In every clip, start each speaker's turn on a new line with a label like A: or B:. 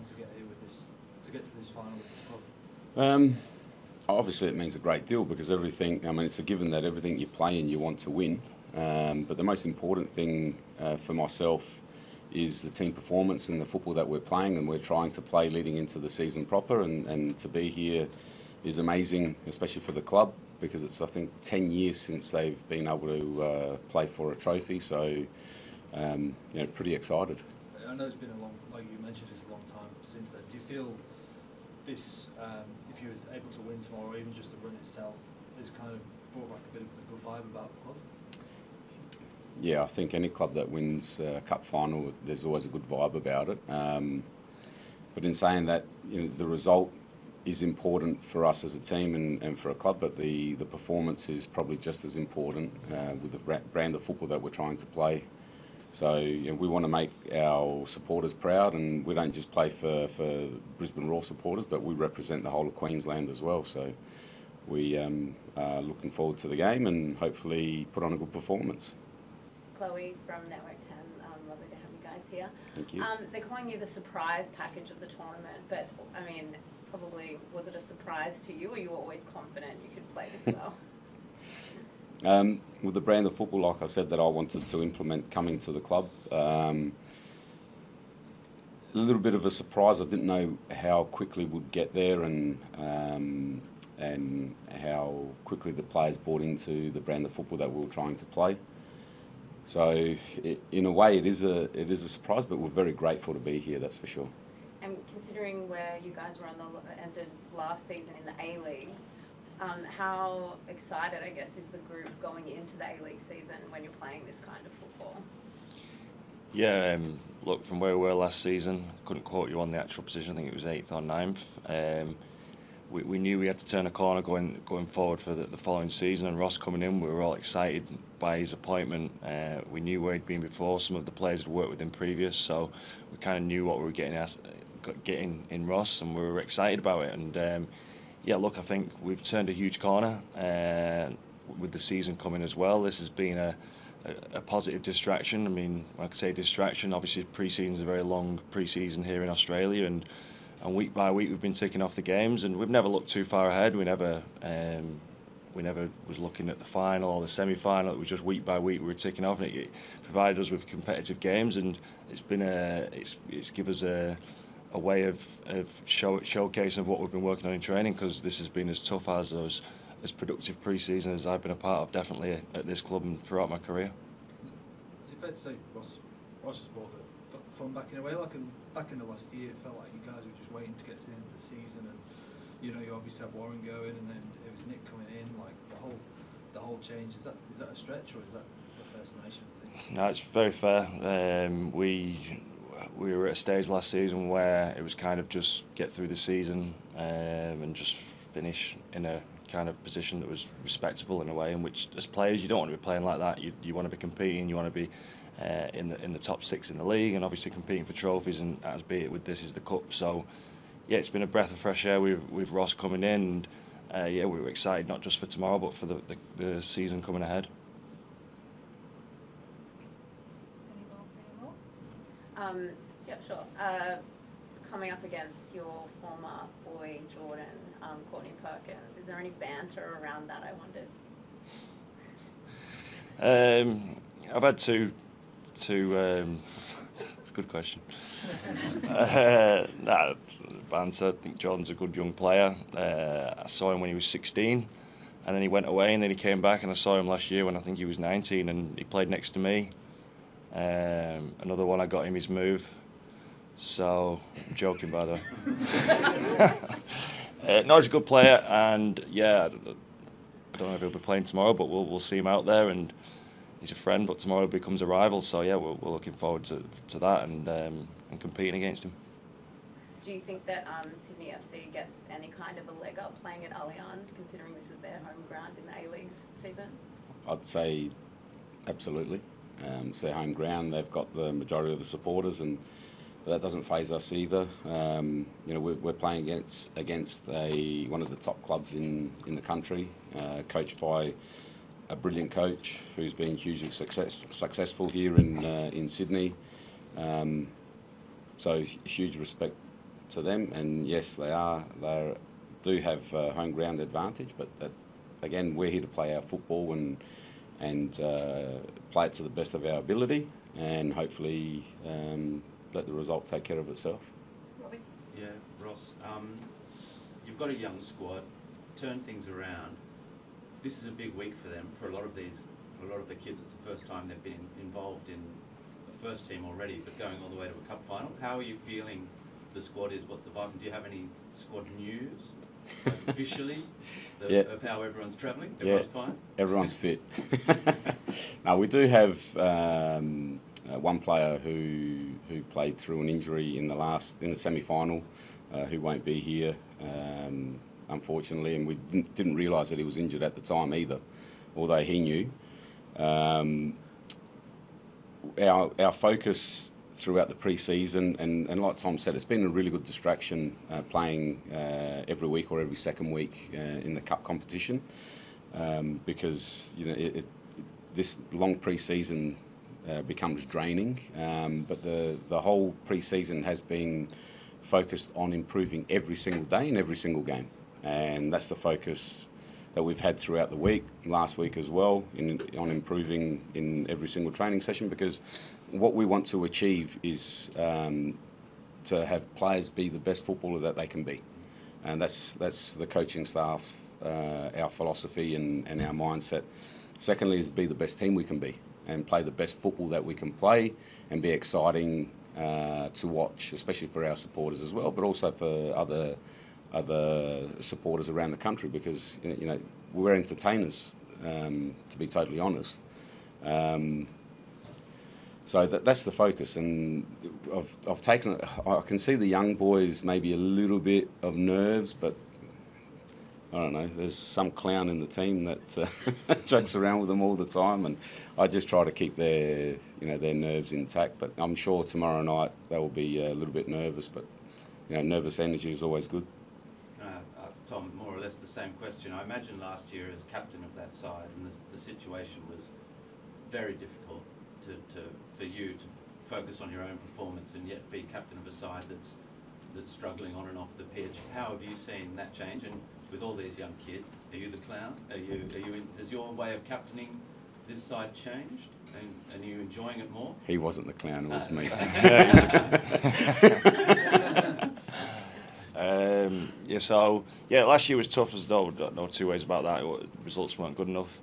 A: time to get here with this, to get to this final with this club?
B: Um, obviously, it means a great deal because everything. I mean, it's a given that everything you play in, you want to win. Um, but the most important thing uh, for myself is the team performance and the football that we're playing, and we're trying to play leading into the season proper. And, and to be here is amazing, especially for the club because it's I think 10 years since they've been able to uh, play for a trophy. So, um, you know, pretty excited.
A: I know it's been a long, like you mentioned, it's a long time since then. Do you feel this, um, if you were able to win tomorrow, or even just the run itself, is kind of brought back a bit of a good vibe about the club?
B: Yeah, I think any club that wins a cup final, there's always a good vibe about it. Um, but in saying that, you know, the result is important for us as a team and, and for a club, but the, the performance is probably just as important uh, with the brand of football that we're trying to play. So you know, we want to make our supporters proud, and we don't just play for, for Brisbane Roar supporters, but we represent the whole of Queensland as well. So we um, are looking forward to the game and hopefully put on a good performance.
C: Chloe from Network 10, um, lovely to have you guys here.
B: Thank you.
C: Um, they're calling you the surprise package of the tournament, but I mean, probably was it a surprise to you, or you were always confident you could play this well?
B: Um, with the brand of football, like I said, that I wanted to implement coming to the club. Um, a little bit of a surprise. I didn't know how quickly we'd get there and um, and how quickly the players bought into the brand of football that we were trying to play. So, it, in a way, it is a it is a surprise, but we're very grateful to be here. That's for sure.
C: And considering where you guys were on the ended last season in the A leagues, um, how excited, I guess, is the group going into the A League season when you're playing this kind of football?
D: Yeah, um, look, from where we were last season, couldn't quote you on the actual position, I think it was eighth or ninth. Um, we, we knew we had to turn a corner going going forward for the, the following season, and Ross coming in, we were all excited by his appointment. Uh, we knew where he'd been before, some of the players had worked with him previous, so we kind of knew what we were getting, getting in Ross, and we were excited about it. And um, yeah, look, I think we've turned a huge corner uh, with the season coming as well. This has been a, a, a positive distraction. I mean, I say distraction, obviously pre-season is a very long pre-season here in Australia, and and week by week we've been ticking off the games, and we've never looked too far ahead. We never um, we never was looking at the final or the semi-final. It was just week by week we were ticking off, and it, it provided us with competitive games, and it's been a it's it's given us a a way of, of show, showcasing of what we've been working on in training because this has been as tough as as, as productive pre-season as I've been a part of definitely at this club and throughout my career.
A: Is it fair to say Ross, Ross has brought the fun back in a way? Like in, back in the last year, it felt like you guys were just waiting to get to the end of the season, and you know you obviously had Warren going, and then it was Nick coming in. Like the whole the whole change is that is that a stretch or is that a First Nation thing?
D: No, it's very fair. Um, we we were at a stage last season where it was kind of just get through the season um, and just finish in a kind of position that was respectable in a way in which as players you don't want to be playing like that. You, you want to be competing you want to be uh, in the in the top six in the league and obviously competing for trophies and as be it with this is the cup. So yeah it's been a breath of fresh air with, with Ross coming in and uh, yeah we were excited not just for tomorrow but for the, the, the season coming ahead
C: Um, yeah, sure. Uh, coming up against your former boy Jordan, um, Courtney Perkins, is there any banter around that? I
D: wondered. Um, I've had two, two. Um, it's a good question. uh, nah, banter. I think Jordan's a good young player. Uh, I saw him when he was 16, and then he went away, and then he came back, and I saw him last year when I think he was 19, and he played next to me. Um, another one I got him his move. So, I'm joking by the way. uh, no, he's a good player, and yeah, I don't know if he'll be playing tomorrow, but we'll we'll see him out there, and he's a friend. But tomorrow becomes a rival, so yeah, we're, we're looking forward to to that and um, and competing against him.
C: Do you think that um, Sydney FC gets any kind of a leg up playing at Allianz, considering this is their home ground in the A League season?
B: I'd say absolutely. Um, it's their home ground. They've got the majority of the supporters, and that doesn't phase us either. Um, you know, we're, we're, playing against against a one of the top clubs in in the country, uh, coached by a brilliant coach who's been hugely success, successful here in uh, in Sydney. Um, so huge respect to them. And yes, they are they do have uh, home ground advantage, but again, we're here to play our football and and uh, play it to the best of our ability, and hopefully um, let the result take care of itself.
C: Robbie?
E: Yeah, Ross. Um, you've got a young squad. Turn things around. This is a big week for them. For a lot of these, for a lot of the kids, it's the first time they've been involved in the first team already, but going all the way to a cup final. How are you feeling? The squad is. What's the vibe? And do you have any squad news? Officially, the,
B: Yeah.
E: of how everyone's travelling.
B: Yeah.
E: Everyone's fine.
B: Everyone's fit. now we do have um, uh, one player who who played through an injury in the last in the semi final, uh, who won't be here, um, unfortunately, and we didn't, didn't realise that he was injured at the time either, although he knew. Um, our our focus throughout the pre-season, and, and like Tom said, it's been a really good distraction uh, playing uh, every week or every second week uh, in the cup competition, um, because you know it, it, this long pre-season uh, becomes draining. Um, but the the whole pre-season has been focused on improving every single day in every single game, and that's the focus that we've had throughout the week, last week as well, in, on improving in every single training session because what we want to achieve is um, to have players be the best footballer that they can be. And that's, that's the coaching staff, uh, our philosophy and, and our mindset. Secondly, is be the best team we can be and play the best football that we can play and be exciting uh, to watch, especially for our supporters as well, but also for other other supporters around the country because you know we're entertainers um, to be totally honest. Um, so that, that's the focus, and I've, I've taken. it- I can see the young boys maybe a little bit of nerves, but I don't know. There's some clown in the team that uh, jokes around with them all the time, and I just try to keep their you know their nerves intact. But I'm sure tomorrow night they will be uh, a little bit nervous, but you know nervous energy is always good.
E: I ask Tom more or less the same question? I imagine last year as captain of that side, and the, the situation was very difficult to, to for you to focus on your own performance and yet be captain of a side that's that's struggling on and off the pitch. How have you seen that change? And with all these young kids, are you the clown? Are you are you? In, has your way of captaining this side changed? And, and are you enjoying it more?
B: He wasn't the clown; it was
E: No.
B: me.
D: Um, yeah, so yeah, last year was tough. There's no no two ways about that. Results weren't good enough.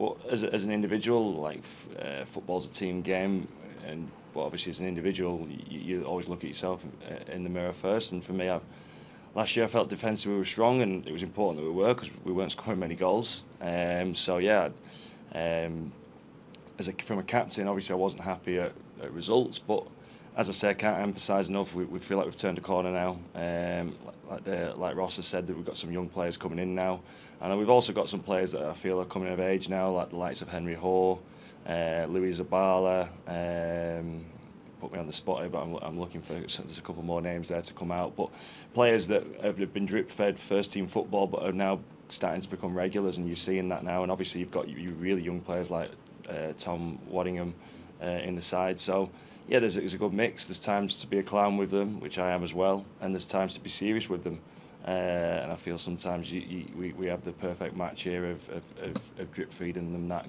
D: But as, as an individual, like uh, football's a team game, and but obviously as an individual, you, you always look at yourself uh, in the mirror first. And for me, I, last year I felt defensively we were strong, and it was important that we were because we weren't scoring many goals. Um, so yeah, um, as a, from a captain, obviously I wasn't happy at, at results, but as I say, I can't emphasise enough. We, we feel like we've turned a corner now. Um, like the, like Ross has said, that we've got some young players coming in now, and we've also got some players that I feel are coming of age now, like the likes of Henry Hore, uh, Louis Zabala. Um, put me on the spot here, but I'm, I'm looking for there's a couple more names there to come out. But players that have been drip fed first team football, but are now starting to become regulars, and you're seeing that now. And obviously, you've got you, really young players like uh, Tom Waddingham uh, in the side. So yeah, there's, there's a good mix. There's times to be a clown with them, which I am as well, and there's times to be serious with them. Uh, and I feel sometimes you, you, we, we have the perfect match here of, of, of, of drip feeding them that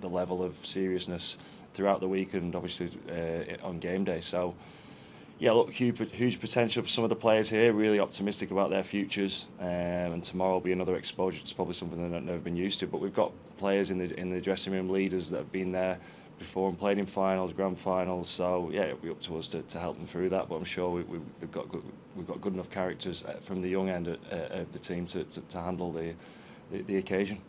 D: the level of seriousness throughout the week and obviously uh, on game day. So yeah, look, huge, huge potential for some of the players here. Really optimistic about their futures, um, and tomorrow will be another exposure. It's probably something they've never been used to. But we've got players in the in the dressing room, leaders that have been there before and played in finals, grand finals. So yeah, it'll be up to us to, to help them through that. But I'm sure we, we, we've got good, we've got good enough characters uh, from the young end of, uh, of the team to, to, to handle the, the the occasion.